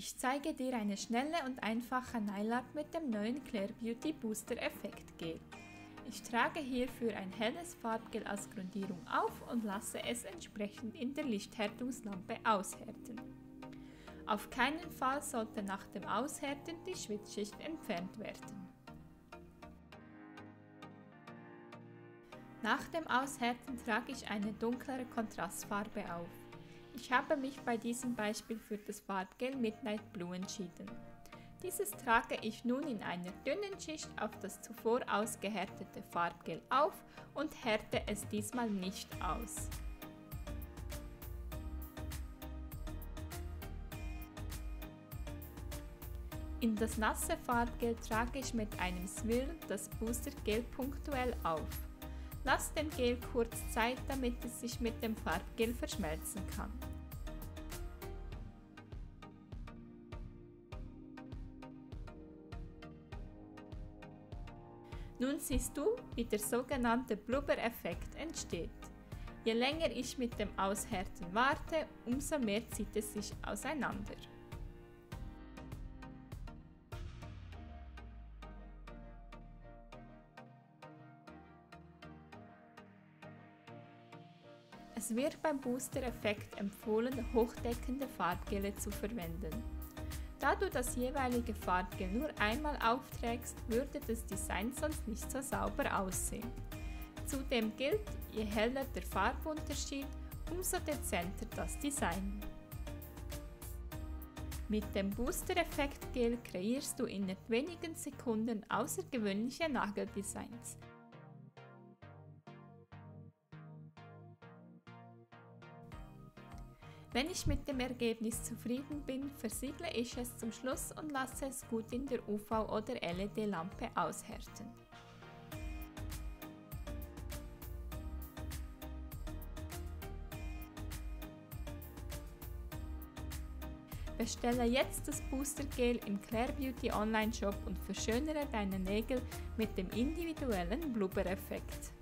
Ich zeige dir eine schnelle und einfache Nailart mit dem neuen Claire Beauty Booster Effekt Gel. Ich trage hierfür ein helles Farbgel als Grundierung auf und lasse es entsprechend in der Lichthärtungslampe aushärten. Auf keinen Fall sollte nach dem Aushärten die Schwitzschicht entfernt werden. Nach dem Aushärten trage ich eine dunklere Kontrastfarbe auf. Ich habe mich bei diesem Beispiel für das Farbgel Midnight Blue entschieden. Dieses trage ich nun in einer dünnen Schicht auf das zuvor ausgehärtete Farbgel auf und härte es diesmal nicht aus. In das nasse Farbgel trage ich mit einem Swirl das Boostergel punktuell auf. Lass dem Gel kurz Zeit, damit es sich mit dem Farbgel verschmelzen kann. Nun siehst du, wie der sogenannte Blubber-Effekt entsteht. Je länger ich mit dem Aushärten warte, umso mehr zieht es sich auseinander. Es wird beim Booster-Effekt empfohlen, hochdeckende Farbgele zu verwenden. Da du das jeweilige Farbgel nur einmal aufträgst, würde das Design sonst nicht so sauber aussehen. Zudem gilt, je heller der Farbunterschied, umso dezenter das Design. Mit dem Booster-Effekt Gel kreierst du in wenigen Sekunden außergewöhnliche Nageldesigns. Wenn ich mit dem Ergebnis zufrieden bin, versiegle ich es zum Schluss und lasse es gut in der UV- oder LED-Lampe aushärten. Bestelle jetzt das Booster Gel im Claire Beauty Online Shop und verschönere deine Nägel mit dem individuellen Blubber-Effekt.